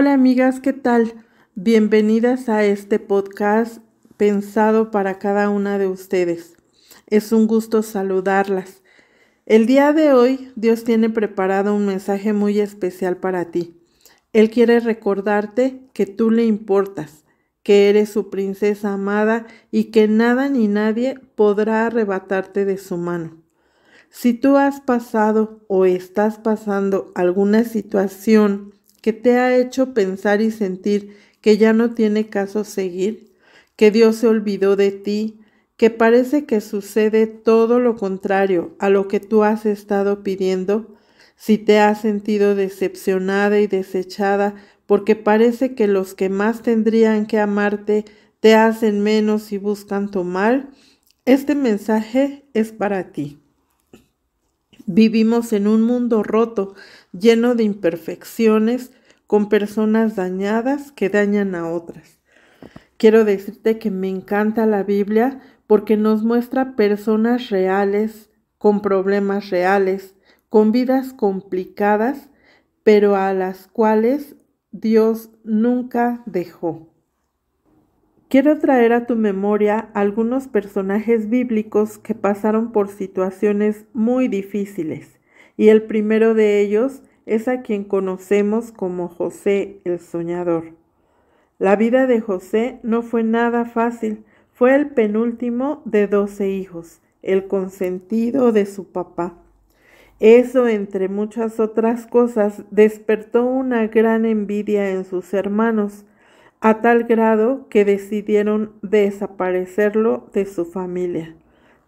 Hola amigas, ¿qué tal? Bienvenidas a este podcast pensado para cada una de ustedes. Es un gusto saludarlas. El día de hoy Dios tiene preparado un mensaje muy especial para ti. Él quiere recordarte que tú le importas, que eres su princesa amada y que nada ni nadie podrá arrebatarte de su mano. Si tú has pasado o estás pasando alguna situación que te ha hecho pensar y sentir que ya no tiene caso seguir, que Dios se olvidó de ti, que parece que sucede todo lo contrario a lo que tú has estado pidiendo, si te has sentido decepcionada y desechada porque parece que los que más tendrían que amarte te hacen menos y buscan tu mal, este mensaje es para ti. Vivimos en un mundo roto, lleno de imperfecciones, con personas dañadas que dañan a otras. Quiero decirte que me encanta la Biblia porque nos muestra personas reales, con problemas reales, con vidas complicadas, pero a las cuales Dios nunca dejó. Quiero traer a tu memoria algunos personajes bíblicos que pasaron por situaciones muy difíciles, y el primero de ellos es a quien conocemos como José el Soñador. La vida de José no fue nada fácil, fue el penúltimo de doce hijos, el consentido de su papá. Eso, entre muchas otras cosas, despertó una gran envidia en sus hermanos, a tal grado que decidieron desaparecerlo de su familia.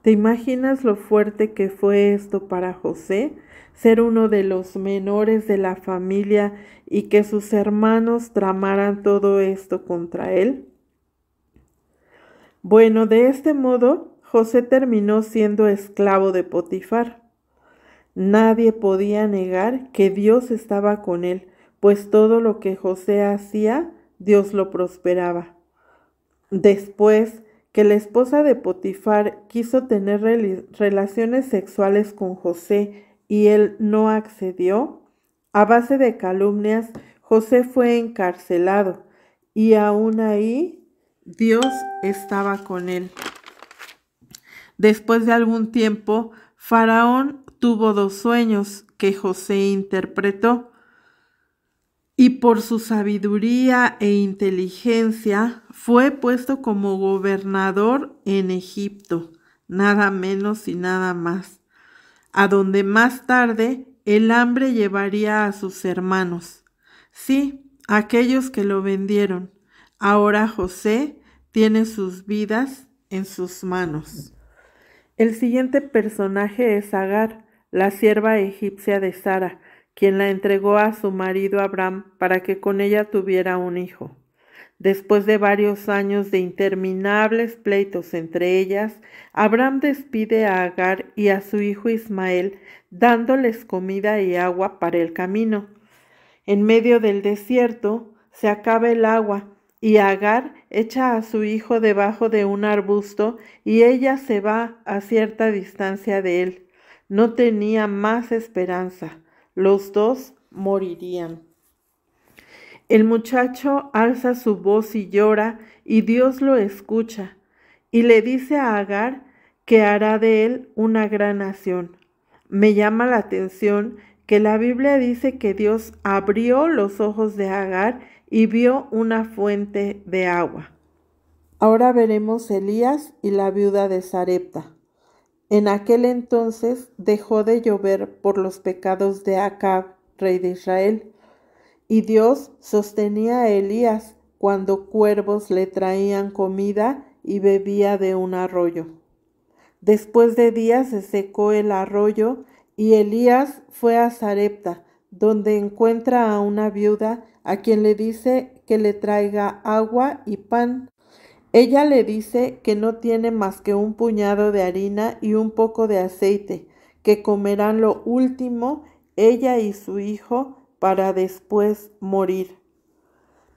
¿Te imaginas lo fuerte que fue esto para José? Ser uno de los menores de la familia y que sus hermanos tramaran todo esto contra él. Bueno, de este modo, José terminó siendo esclavo de Potifar. Nadie podía negar que Dios estaba con él, pues todo lo que José hacía, Dios lo prosperaba. Después que la esposa de Potifar quiso tener relaciones sexuales con José y él no accedió, a base de calumnias, José fue encarcelado y aún ahí Dios estaba con él. Después de algún tiempo, Faraón tuvo dos sueños que José interpretó y por su sabiduría e inteligencia fue puesto como gobernador en Egipto, nada menos y nada más, a donde más tarde el hambre llevaría a sus hermanos, sí, aquellos que lo vendieron. Ahora José tiene sus vidas en sus manos. El siguiente personaje es Agar, la sierva egipcia de Sara, quien la entregó a su marido Abraham para que con ella tuviera un hijo. Después de varios años de interminables pleitos entre ellas, Abraham despide a Agar y a su hijo Ismael, dándoles comida y agua para el camino. En medio del desierto se acaba el agua, y Agar echa a su hijo debajo de un arbusto, y ella se va a cierta distancia de él no tenía más esperanza. Los dos morirían. El muchacho alza su voz y llora, y Dios lo escucha, y le dice a Agar que hará de él una gran nación. Me llama la atención que la Biblia dice que Dios abrió los ojos de Agar y vio una fuente de agua. Ahora veremos Elías y la viuda de Sarepta. En aquel entonces dejó de llover por los pecados de Acab, rey de Israel, y Dios sostenía a Elías cuando cuervos le traían comida y bebía de un arroyo. Después de días se secó el arroyo y Elías fue a Sarepta, donde encuentra a una viuda a quien le dice que le traiga agua y pan. Ella le dice que no tiene más que un puñado de harina y un poco de aceite, que comerán lo último ella y su hijo para después morir.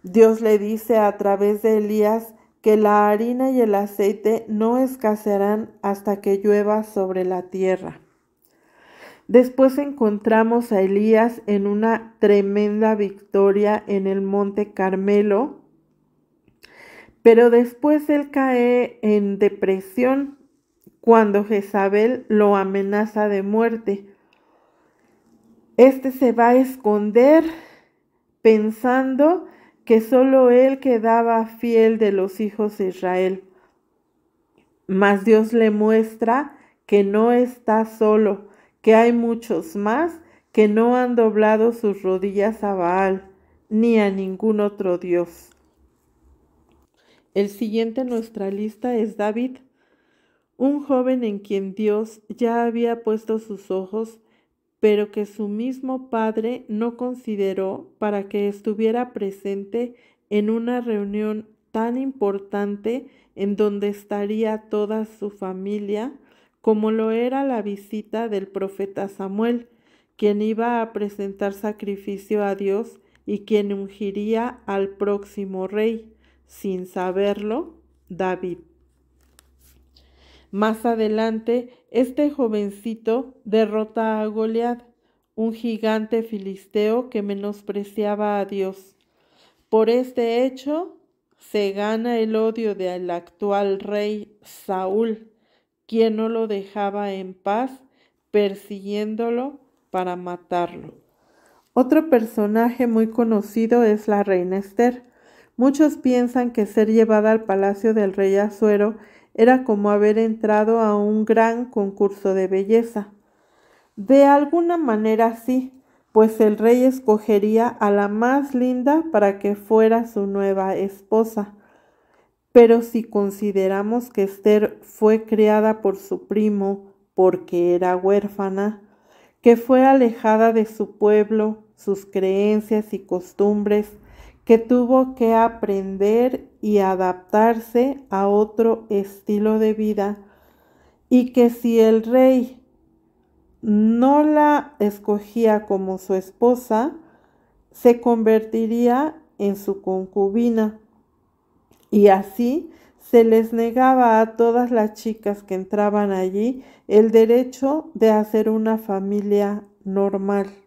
Dios le dice a través de Elías que la harina y el aceite no escasearán hasta que llueva sobre la tierra. Después encontramos a Elías en una tremenda victoria en el monte Carmelo, pero después él cae en depresión cuando Jezabel lo amenaza de muerte. Este se va a esconder pensando que solo él quedaba fiel de los hijos de Israel. Mas Dios le muestra que no está solo, que hay muchos más que no han doblado sus rodillas a Baal ni a ningún otro Dios. El siguiente en nuestra lista es David, un joven en quien Dios ya había puesto sus ojos, pero que su mismo padre no consideró para que estuviera presente en una reunión tan importante en donde estaría toda su familia como lo era la visita del profeta Samuel, quien iba a presentar sacrificio a Dios y quien ungiría al próximo rey, sin saberlo, David. Más adelante, este jovencito derrota a Goliat, un gigante filisteo que menospreciaba a Dios. Por este hecho, se gana el odio del actual rey Saúl, quien no lo dejaba en paz, persiguiéndolo para matarlo. Otro personaje muy conocido es la reina Esther. Muchos piensan que ser llevada al palacio del rey Azuero era como haber entrado a un gran concurso de belleza. De alguna manera sí, pues el rey escogería a la más linda para que fuera su nueva esposa. Pero si consideramos que Esther fue criada por su primo porque era huérfana, que fue alejada de su pueblo, sus creencias y costumbres, que tuvo que aprender y adaptarse a otro estilo de vida, y que si el rey no la escogía como su esposa, se convertiría en su concubina y así se les negaba a todas las chicas que entraban allí el derecho de hacer una familia normal.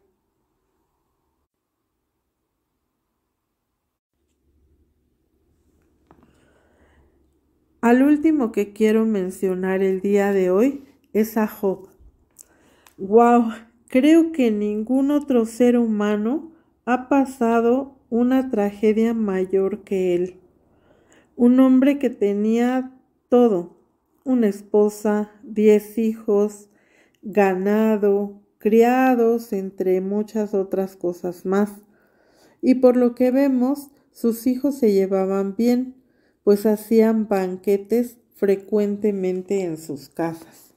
Al último que quiero mencionar el día de hoy es a Job. Wow, creo que ningún otro ser humano ha pasado una tragedia mayor que él un hombre que tenía todo, una esposa, diez hijos, ganado, criados, entre muchas otras cosas más. Y por lo que vemos, sus hijos se llevaban bien, pues hacían banquetes frecuentemente en sus casas.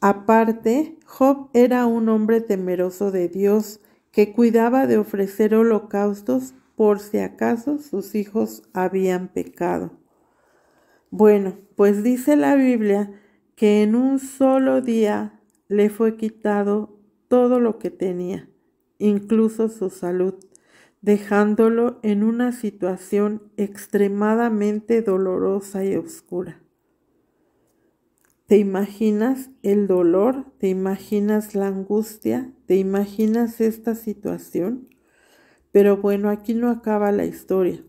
Aparte, Job era un hombre temeroso de Dios, que cuidaba de ofrecer holocaustos por si acaso sus hijos habían pecado. Bueno, pues dice la Biblia que en un solo día le fue quitado todo lo que tenía, incluso su salud, dejándolo en una situación extremadamente dolorosa y oscura. ¿Te imaginas el dolor? ¿Te imaginas la angustia? ¿Te imaginas esta situación? Pero bueno, aquí no acaba la historia.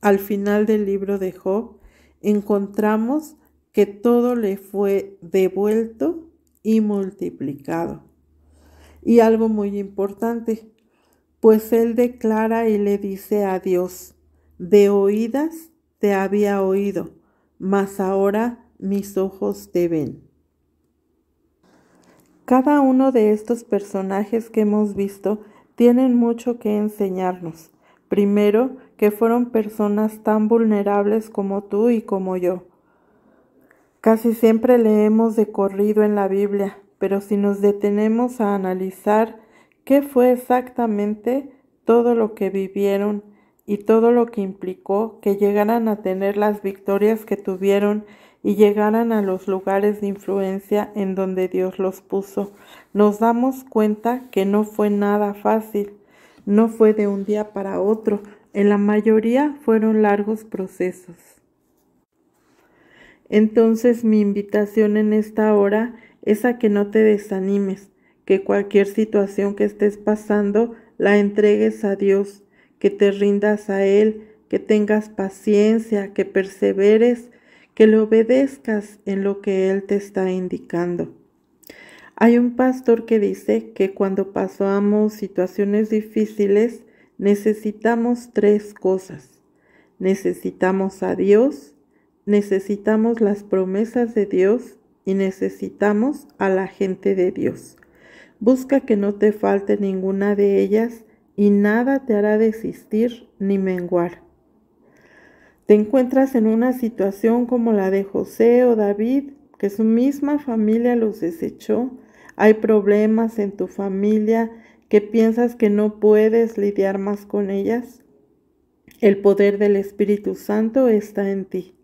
Al final del libro de Job encontramos que todo le fue devuelto y multiplicado. Y algo muy importante, pues él declara y le dice a Dios, de oídas te había oído, mas ahora mis ojos te ven. Cada uno de estos personajes que hemos visto tienen mucho que enseñarnos. Primero, que fueron personas tan vulnerables como tú y como yo. Casi siempre leemos de corrido en la Biblia, pero si nos detenemos a analizar qué fue exactamente todo lo que vivieron y todo lo que implicó que llegaran a tener las victorias que tuvieron y llegaran a los lugares de influencia en donde Dios los puso, nos damos cuenta que no fue nada fácil, no fue de un día para otro, en la mayoría fueron largos procesos. Entonces mi invitación en esta hora es a que no te desanimes, que cualquier situación que estés pasando la entregues a Dios, que te rindas a Él, que tengas paciencia, que perseveres, que le obedezcas en lo que Él te está indicando. Hay un pastor que dice que cuando pasamos situaciones difíciles necesitamos tres cosas. Necesitamos a Dios, necesitamos las promesas de Dios y necesitamos a la gente de Dios. Busca que no te falte ninguna de ellas y nada te hará desistir ni menguar. Te encuentras en una situación como la de José o David, que su misma familia los desechó. Hay problemas en tu familia que piensas que no puedes lidiar más con ellas. El poder del Espíritu Santo está en ti.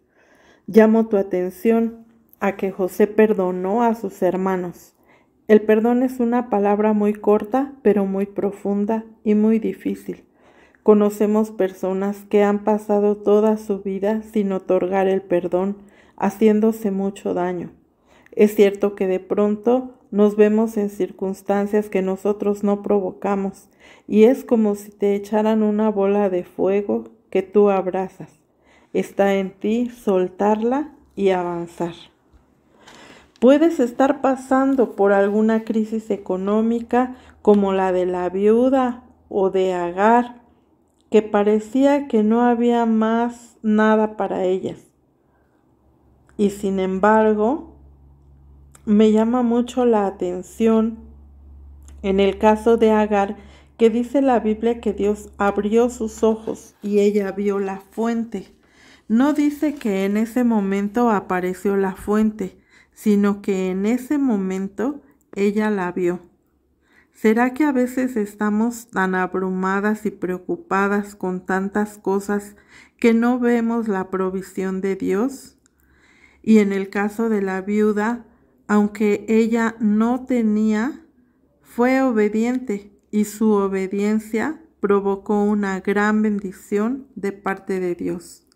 Llamo tu atención a que José perdonó a sus hermanos. El perdón es una palabra muy corta, pero muy profunda y muy difícil. Conocemos personas que han pasado toda su vida sin otorgar el perdón, haciéndose mucho daño. Es cierto que de pronto nos vemos en circunstancias que nosotros no provocamos y es como si te echaran una bola de fuego que tú abrazas. Está en ti soltarla y avanzar. Puedes estar pasando por alguna crisis económica como la de la viuda o de Agar, que parecía que no había más nada para ellas. Y sin embargo, me llama mucho la atención en el caso de Agar, que dice la Biblia que Dios abrió sus ojos y ella vio la fuente. No dice que en ese momento apareció la fuente, sino que en ese momento ella la vio. ¿Será que a veces estamos tan abrumadas y preocupadas con tantas cosas que no vemos la provisión de Dios? Y en el caso de la viuda, aunque ella no tenía, fue obediente y su obediencia provocó una gran bendición de parte de Dios.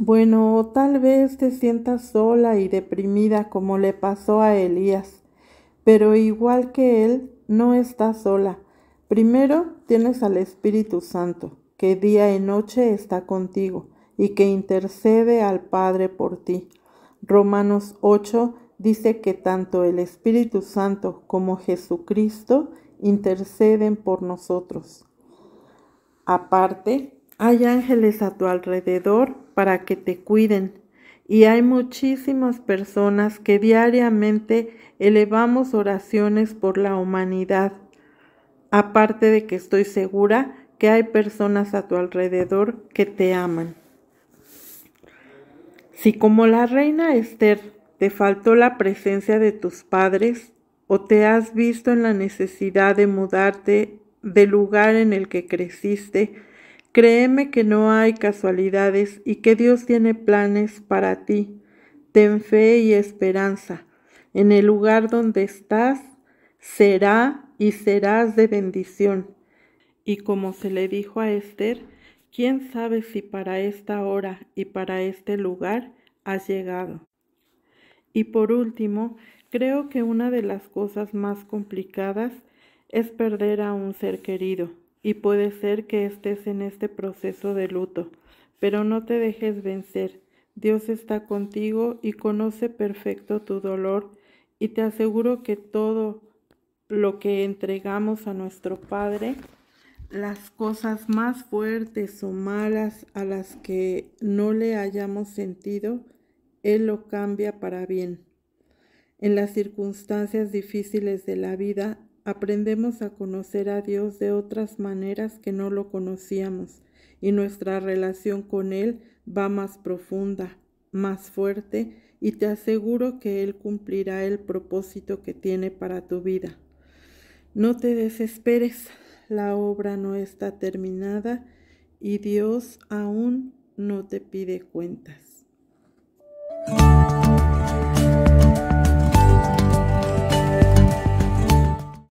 Bueno, tal vez te sientas sola y deprimida como le pasó a Elías, pero igual que él, no estás sola. Primero tienes al Espíritu Santo, que día y noche está contigo y que intercede al Padre por ti. Romanos 8 dice que tanto el Espíritu Santo como Jesucristo interceden por nosotros. Aparte, hay ángeles a tu alrededor para que te cuiden y hay muchísimas personas que diariamente elevamos oraciones por la humanidad. Aparte de que estoy segura que hay personas a tu alrededor que te aman. Si como la reina Esther te faltó la presencia de tus padres o te has visto en la necesidad de mudarte del lugar en el que creciste, Créeme que no hay casualidades y que Dios tiene planes para ti. Ten fe y esperanza. En el lugar donde estás, será y serás de bendición. Y como se le dijo a Esther, quién sabe si para esta hora y para este lugar has llegado. Y por último, creo que una de las cosas más complicadas es perder a un ser querido y puede ser que estés en este proceso de luto, pero no te dejes vencer. Dios está contigo y conoce perfecto tu dolor y te aseguro que todo lo que entregamos a nuestro Padre, las cosas más fuertes o malas a las que no le hayamos sentido, Él lo cambia para bien. En las circunstancias difíciles de la vida, aprendemos a conocer a Dios de otras maneras que no lo conocíamos y nuestra relación con Él va más profunda, más fuerte y te aseguro que Él cumplirá el propósito que tiene para tu vida. No te desesperes, la obra no está terminada y Dios aún no te pide cuentas.